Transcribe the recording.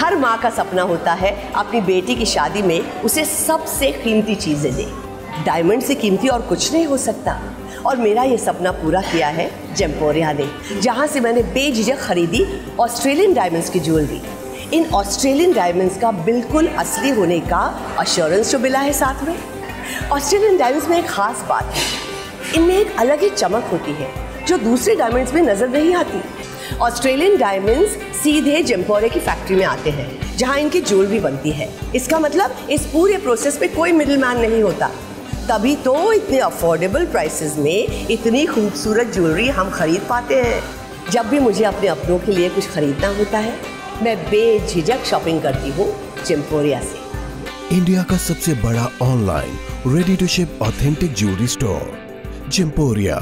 हर माँ का सपना होता है अपनी बेटी की शादी में उसे सबसे कीमती चीज़ें दे। डायमंड से कीमती और कुछ नहीं हो सकता। और मेरा ये सपना पूरा किया है जेम्पोरिया ने, जहाँ से मैंने बेझिझक खरीदी ऑस्ट्रेलियन डायमंड्स की ज्वेलरी। इन ऑस्ट्रेलियन डायमंड्स का बिल्कुल असली होने का अश्योरेंस जो मिला है साथ में। ऑस्ट्रेलियन डायमंड्स में एक खास बात है, इनमें एक अलग ही चमक होती है, जो दूसरे डायमंड्स में नज़र नहीं आती। ऑस्ट्रेलियन डायमंड्स सीधे जेम्पोरे की फैक्ट्री में आते हैं, जहाँ इनकी ज्वेलरी बनती है। इसका मतलब इस पूरे प्रोसेस में कोई मिडिल मैन नहीं होता। तभी तो इतने अफोर्डेबल प्राइसेस में इतनी खूबसूरत ज्वेलरी हम खरीद पाते हैं। जब भी मुझे अपने अपनों के लिए कुछ खरीदना होता है, मैं बेझिझक शॉपिंग करती हूँ जेम्पोरिया से। इंडिया का सबसे बड़ा online ready to ship authentic jewellery store जिम्पोरिया।